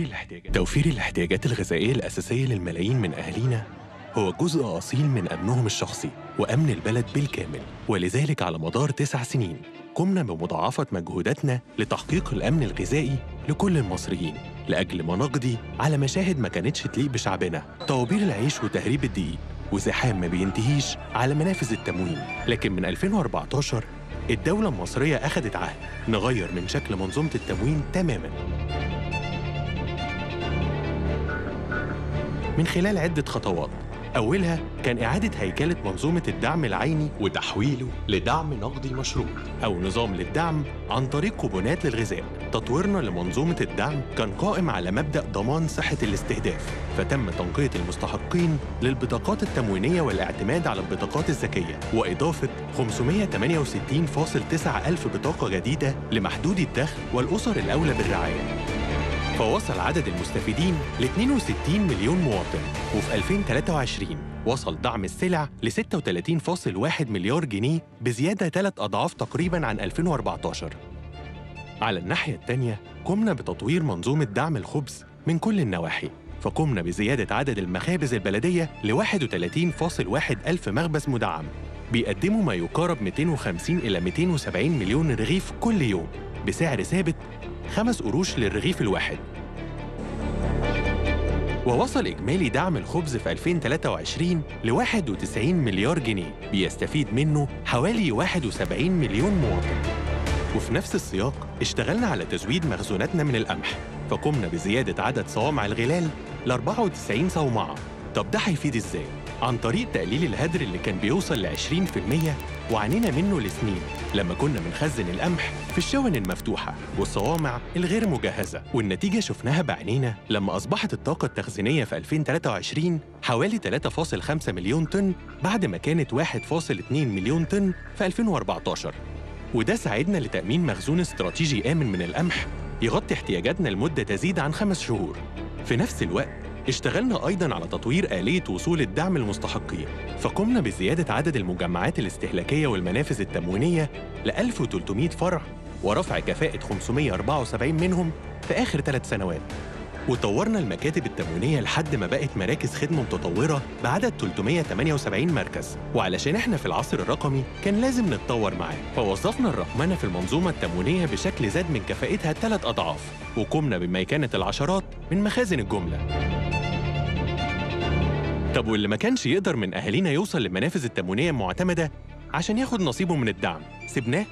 الاحتياجات. توفير الاحتياجات الغذائية الأساسية للملايين من أهالينا هو جزء أصيل من أمنهم الشخصي وأمن البلد بالكامل ولذلك على مدار تسع سنين قمنا بمضاعفة مجهوداتنا لتحقيق الأمن الغذائي لكل المصريين لأجل ما نقضي على مشاهد ما كانتش تليق بشعبنا. طوابير العيش وتهريب الدقيق وزحام ما بينتهيش على منافذ التموين. لكن من 2014 الدولة المصرية أخدت عهد نغير من شكل منظومة التموين تماماً. من خلال عدة خطوات. أولها كان إعادة هيكلة منظومة الدعم العيني وتحويله لدعم نقدي مشروط أو نظام للدعم عن طريق كوبونات للغذاء. تطويرنا لمنظومة الدعم كان قائم على مبدأ ضمان صحة الاستهداف فتم تنقية المستحقين للبطاقات التموينية والاعتماد على البطاقات الذكية وإضافة 568.9 ألف بطاقة جديدة لمحدودي الدخل والأسر الأولى بالرعاية. فوصل عدد المستفيدين ل 62 مليون مواطن وفي 2023 وصل دعم السلع ل 36.1 مليار جنيه بزيادة ثلاث أضعاف تقريباً عن 2014 على الناحية التانية قمنا بتطوير منظومة دعم الخبز من كل النواحي فقمنا بزيادة عدد المخابز البلدية ل 31.1 ألف مخبز مدعم بيقدموا ما يقارب 250 إلى 270 مليون رغيف كل يوم. بسعر ثابت خمس قروش للرغيف الواحد. ووصل إجمالي دعم الخبز في 2023 ل 91 مليار جنيه بيستفيد منه حوالي 71 مليون مواطن. وفي نفس السياق اشتغلنا على تزويد مخزوناتنا من القمح فقمنا بزيادة عدد صوامع الغلال ل 94 صومعة. طب ده هيفيد إزاي؟ عن طريق تقليل الهدر اللي كان بيوصل ل 20% وعانينا منه لسنين. لما كنا بنخزن القمح في الشون المفتوحة والصوامع الغير مجهزة والنتيجة شفناها بعينينا لما أصبحت الطاقة التخزينية في 2023 حوالي 3.5 مليون طن بعد ما كانت 1.2 مليون طن في 2014 وده ساعدنا لتأمين مخزون استراتيجي آمن من القمح يغطي احتياجاتنا لمدة تزيد عن خمس شهور. في نفس الوقت اشتغلنا أيضاً على تطوير آلية وصول الدعم للمستحقين فقمنا بزيادة عدد المجمعات الاستهلاكية والمنافذ التموينية ل 1300 فرع ورفع كفاءة 574 منهم في آخر ثلاث سنوات. وطورنا المكاتب التموينية لحد ما بقت مراكز خدمة متطورة بعدد 378 مركز. وعلشان إحنا في العصر الرقمي كان لازم نتطور معاه. فوظفنا الرقمنة في المنظومة التموينية بشكل زاد من كفاءتها ثلاث أضعاف وقمنا بميكنة العشرات من مخازن الجملة. طب واللي ما كانش يقدر من أهالينا يوصل للمنافذ التموينية المعتمدة عشان ياخد نصيبه من الدعم سيبناه؟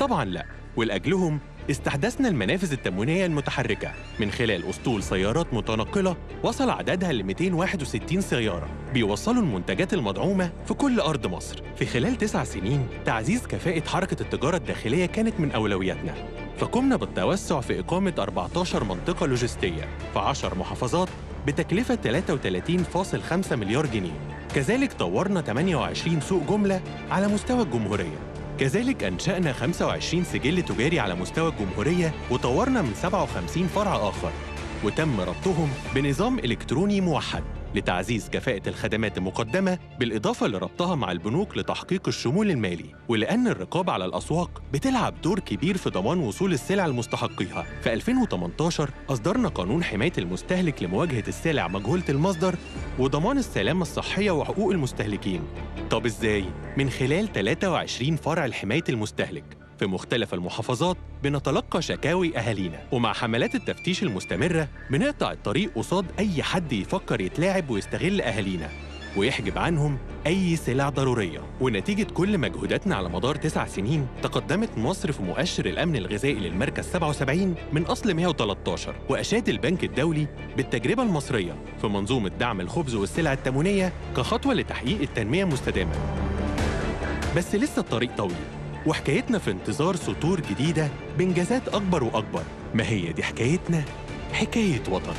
طبعاً لأ ولأجلهم استحدثنا المنافذ التموينية المتحركة من خلال أسطول سيارات متنقلة وصل عددها ل 261 سيارة بيوصلوا المنتجات المدعومة في كل أرض مصر في خلال تسع سنين تعزيز كفاءة حركة التجارة الداخلية كانت من أولوياتنا فقمنا بالتوسع في إقامة 14 منطقة لوجستية في 10 محافظات بتكلفة 33.5 مليار جنيه. كذلك طورنا 28 سوق جملة على مستوى الجمهورية. كذلك أنشأنا 25 سجل تجاري على مستوى الجمهورية وطورنا من 57 فرع آخر. وتم ربطهم بنظام إلكتروني موحد. لتعزيز كفاءة الخدمات المقدمة بالإضافة لربطها مع البنوك لتحقيق الشمول المالي. ولأن الرقابة على الأسواق بتلعب دور كبير في ضمان وصول السلع لمستحقيها في 2018 أصدرنا قانون حماية المستهلك لمواجهة السلع مجهولة المصدر وضمان السلامة الصحية وحقوق المستهلكين. طب إزاي؟ من خلال 23 فرع لحماية المستهلك. في مختلف المحافظات بنتلقى شكاوي أهالينا. ومع حملات التفتيش المستمرة بنقطع الطريق قصاد أي حد يفكر يتلاعب ويستغل أهالينا ويحجب عنهم أي سلع ضرورية. ونتيجة كل مجهوداتنا على مدار تسع سنين تقدمت مصر في مؤشر الأمن الغذائي للمركز 77 من أصل 113 وأشاد البنك الدولي بالتجربة المصرية في منظومة دعم الخبز والسلع التموينية كخطوة لتحقيق التنمية المستدامة. بس لسه الطريق طويل. وحكايتنا في انتظار سطور جديدة بإنجازات أكبر وأكبر. ما هي دي حكايتنا؟ حكاية وطن.